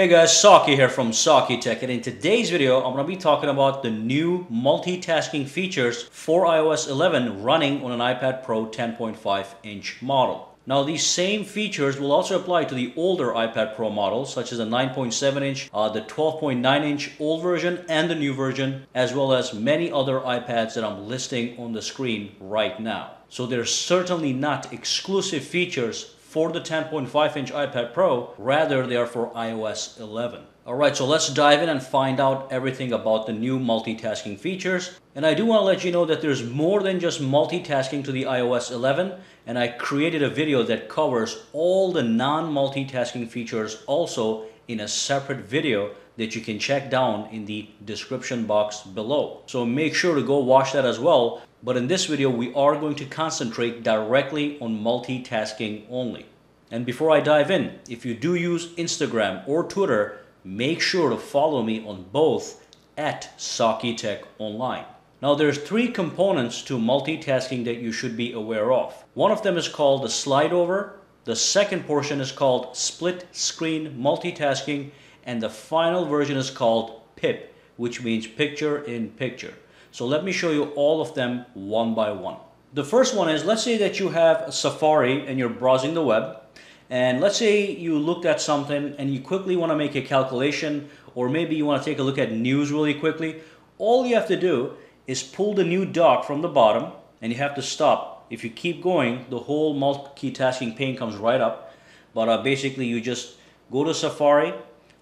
Hey guys, Saki here from Saki Tech and in today's video I'm going to be talking about the new multitasking features for iOS 11 running on an iPad Pro 10.5 inch model. Now these same features will also apply to the older iPad Pro models such as the 9.7 inch, uh, the 12.9 inch old version and the new version as well as many other iPads that I'm listing on the screen right now. So they're certainly not exclusive features for the 10.5 inch iPad Pro, rather they are for iOS 11. Alright, so let's dive in and find out everything about the new multitasking features. And I do want to let you know that there's more than just multitasking to the iOS 11, and I created a video that covers all the non-multitasking features also in a separate video that you can check down in the description box below. So make sure to go watch that as well but in this video, we are going to concentrate directly on multitasking only. And before I dive in, if you do use Instagram or Twitter, make sure to follow me on both at Saki Tech Online. Now there's three components to multitasking that you should be aware of. One of them is called the slide over, the second portion is called split screen multitasking, and the final version is called PIP, which means picture in picture. So let me show you all of them one by one. The first one is, let's say that you have Safari and you're browsing the web. And let's say you looked at something and you quickly want to make a calculation or maybe you want to take a look at news really quickly. All you have to do is pull the new dock from the bottom and you have to stop. If you keep going, the whole multitasking pane comes right up. But uh, basically you just go to Safari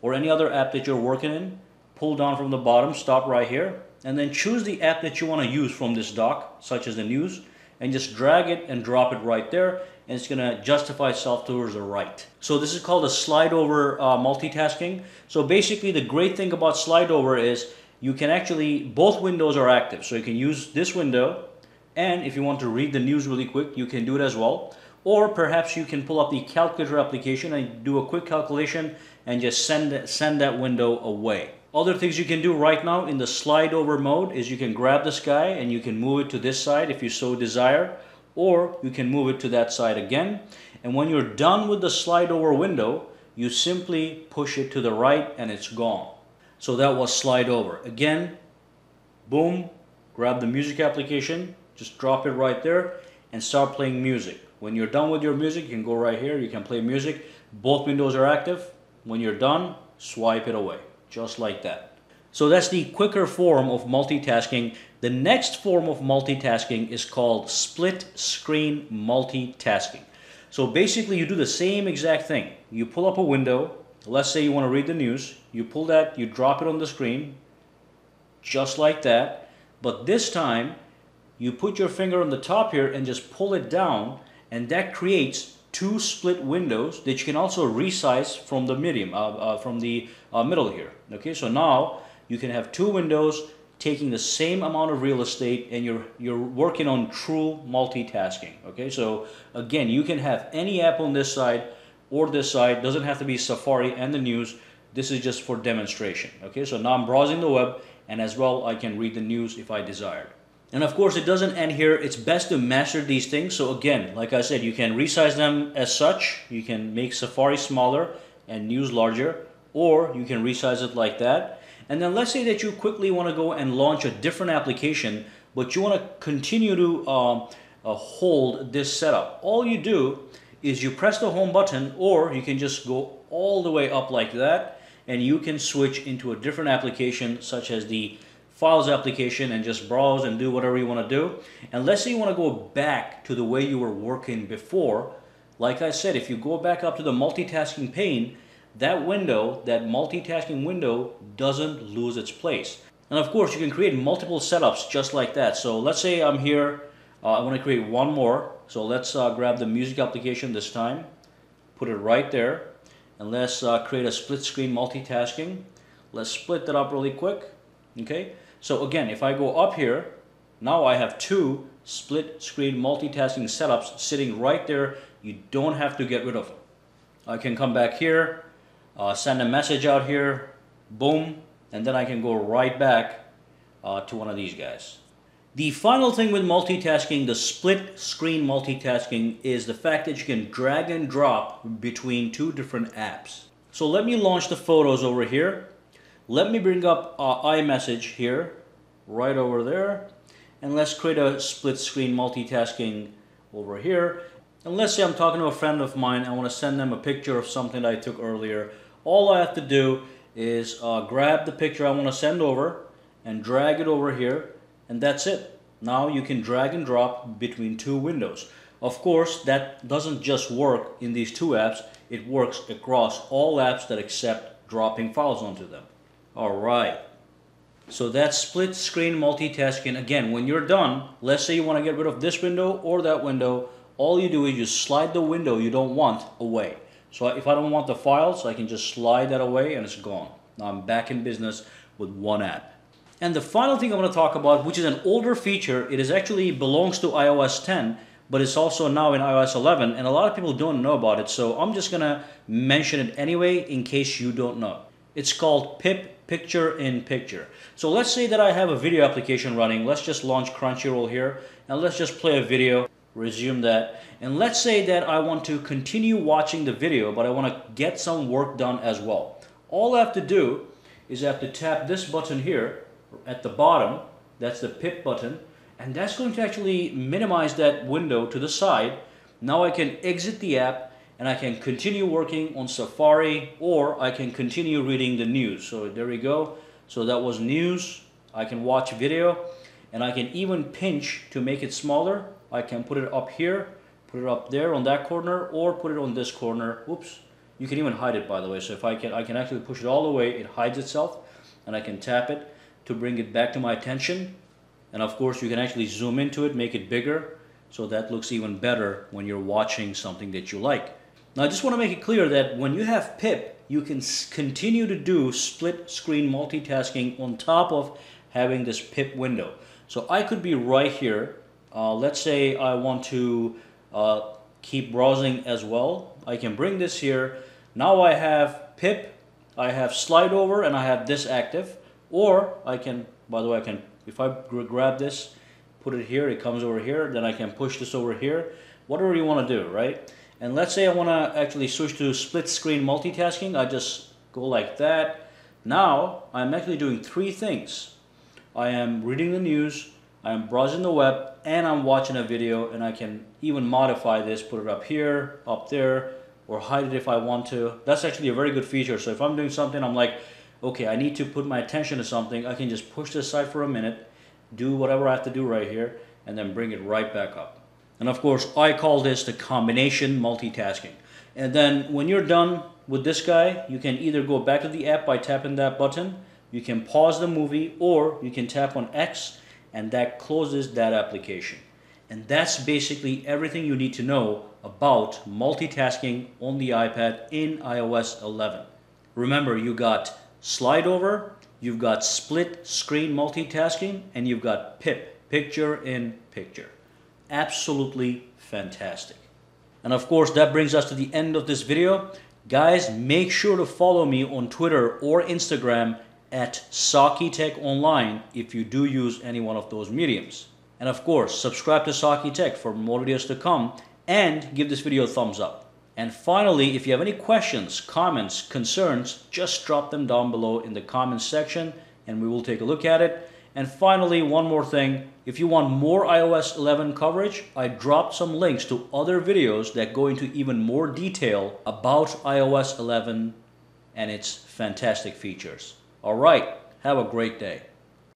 or any other app that you're working in, pull down from the bottom, stop right here, and then choose the app that you want to use from this dock, such as the news, and just drag it and drop it right there, and it's going to justify itself towards the right. So this is called a slide over uh, multitasking. So basically the great thing about slide over is you can actually, both windows are active. So you can use this window, and if you want to read the news really quick, you can do it as well. Or perhaps you can pull up the calculator application and do a quick calculation and just send, send that window away. Other things you can do right now in the slide over mode is you can grab this guy and you can move it to this side if you so desire or you can move it to that side again and when you're done with the slide over window you simply push it to the right and it's gone. So that was slide over. Again, boom, grab the music application, just drop it right there and start playing music. When you're done with your music, you can go right here, you can play music. Both windows are active. When you're done, swipe it away just like that. So that's the quicker form of multitasking. The next form of multitasking is called split screen multitasking. So basically you do the same exact thing. You pull up a window, let's say you want to read the news, you pull that, you drop it on the screen, just like that. But this time, you put your finger on the top here and just pull it down, and that creates two split windows that you can also resize from the medium, uh, uh, from the uh, middle here. Okay, so now you can have two windows taking the same amount of real estate and you're you're working on true multitasking. Okay so again you can have any app on this side or this side doesn't have to be safari and the news. This is just for demonstration. Okay so now i'm browsing the web and as well i can read the news if i desired and of course, it doesn't end here. It's best to master these things. So again, like I said, you can resize them as such. You can make Safari smaller and News larger, or you can resize it like that. And then let's say that you quickly want to go and launch a different application, but you want to continue to um, uh, hold this setup. All you do is you press the home button, or you can just go all the way up like that, and you can switch into a different application such as the Files application and just browse and do whatever you want to do. And let's say you want to go back to the way you were working before. Like I said, if you go back up to the multitasking pane, that window, that multitasking window doesn't lose its place. And of course, you can create multiple setups just like that. So let's say I'm here, uh, I want to create one more. So let's uh, grab the music application this time, put it right there, and let's uh, create a split screen multitasking. Let's split that up really quick, okay? So again, if I go up here, now I have two split screen multitasking setups sitting right there. You don't have to get rid of them. I can come back here, uh, send a message out here, boom, and then I can go right back uh, to one of these guys. The final thing with multitasking, the split screen multitasking, is the fact that you can drag and drop between two different apps. So let me launch the photos over here. Let me bring up uh, iMessage here, right over there. And let's create a split screen multitasking over here. And let's say I'm talking to a friend of mine. I want to send them a picture of something I took earlier. All I have to do is uh, grab the picture I want to send over and drag it over here. And that's it. Now you can drag and drop between two windows. Of course, that doesn't just work in these two apps. It works across all apps that accept dropping files onto them. All right. So that's split screen multitasking. Again, when you're done, let's say you want to get rid of this window or that window, all you do is you slide the window you don't want away. So if I don't want the files, I can just slide that away and it's gone. Now I'm back in business with one app. And the final thing I want to talk about, which is an older feature, it is actually belongs to iOS 10, but it's also now in iOS 11, and a lot of people don't know about it. So I'm just going to mention it anyway in case you don't know. It's called PIP picture in picture. So let's say that I have a video application running. Let's just launch Crunchyroll here and let's just play a video, resume that. And let's say that I want to continue watching the video, but I want to get some work done as well. All I have to do is I have to tap this button here at the bottom. That's the pip button. And that's going to actually minimize that window to the side. Now I can exit the app and I can continue working on Safari or I can continue reading the news. So there we go. So that was news. I can watch video and I can even pinch to make it smaller. I can put it up here, put it up there on that corner or put it on this corner. Oops. You can even hide it by the way. So if I can, I can actually push it all the way. It hides itself and I can tap it to bring it back to my attention. And of course you can actually zoom into it, make it bigger. So that looks even better when you're watching something that you like. Now I just want to make it clear that when you have pip, you can continue to do split screen multitasking on top of having this pip window. So I could be right here. Uh, let's say I want to uh, keep browsing as well. I can bring this here. Now I have pip, I have slide over, and I have this active. Or I can, by the way, I can, if I grab this, put it here, it comes over here, then I can push this over here. Whatever you want to do, right? And let's say I want to actually switch to split screen multitasking. I just go like that. Now I'm actually doing three things. I am reading the news, I am browsing the web, and I'm watching a video and I can even modify this, put it up here, up there, or hide it if I want to. That's actually a very good feature. So if I'm doing something, I'm like, okay, I need to put my attention to something, I can just push this aside for a minute, do whatever I have to do right here, and then bring it right back up. And of course, I call this the combination multitasking. And then when you're done with this guy, you can either go back to the app by tapping that button, you can pause the movie, or you can tap on X and that closes that application. And that's basically everything you need to know about multitasking on the iPad in iOS 11. Remember, you got slide over, you've got split screen multitasking, and you've got PIP, picture in picture absolutely fantastic. And of course, that brings us to the end of this video. Guys, make sure to follow me on Twitter or Instagram at Saki Tech Online if you do use any one of those mediums. And of course, subscribe to Saki Tech for more videos to come and give this video a thumbs up. And finally, if you have any questions, comments, concerns, just drop them down below in the comments section and we will take a look at it. And finally, one more thing. If you want more iOS 11 coverage, I dropped some links to other videos that go into even more detail about iOS 11 and its fantastic features. All right, have a great day.